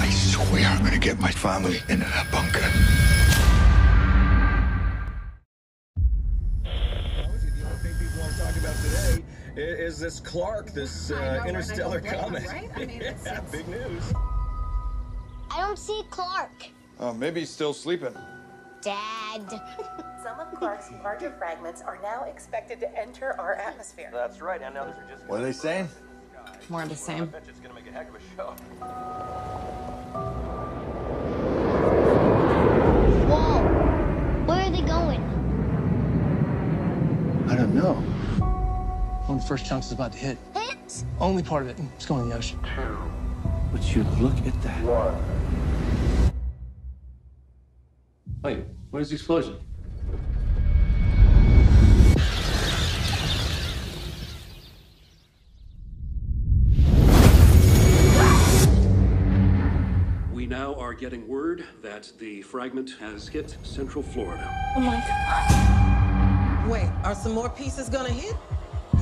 I swear I'm gonna get my family into that bunker. The only thing people want to talk about today i- is this Clark, this I know, uh, interstellar right? comet. Right? I mean, yeah, big news. I don't see Clark. Oh, maybe he's still sleeping. Dad. Some of Clark's larger fragments are now expected to enter our atmosphere. That's right, and now those are just. What are they saying? More of the I same. bet you it's gonna make a heck of a show. Whoa. Where are they going? I don't know. When the first chunk's is about to hit, Hit? only part of it. it is going in the ocean. Two. Would you look at that? One. Wait, where's the explosion? We now are getting word that the fragment has hit Central Florida. Oh my god. Wait, are some more pieces gonna hit?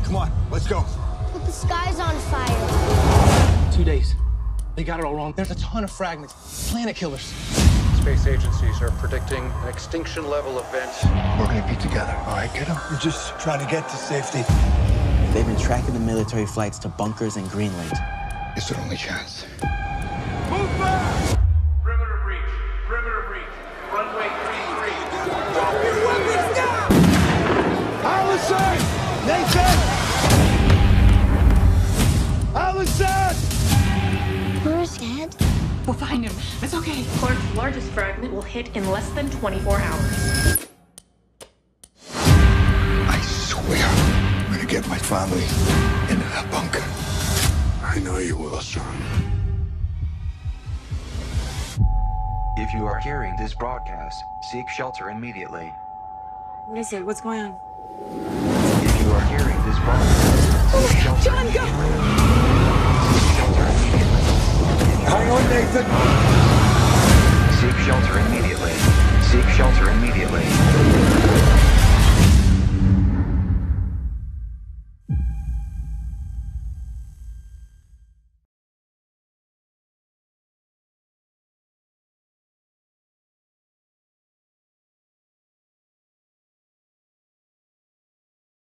Come on, let's go. But the sky's on fire. Two days. They got it all wrong. There's a ton of fragments. Planet killers. Space agencies are predicting an extinction level event. We're gonna be together, all right, kiddo? We're just trying to get to safety. They've been tracking the military flights to bunkers in Greenland. It's our only chance. We'll find him. It's okay. Clark's largest fragment will hit in less than 24 hours. I swear I'm gonna get my family into that bunker. I know you will, son. If you are hearing this broadcast, seek shelter immediately. What is it? What's going on? If you are hearing Nathan? Seek shelter immediately. Seek shelter immediately.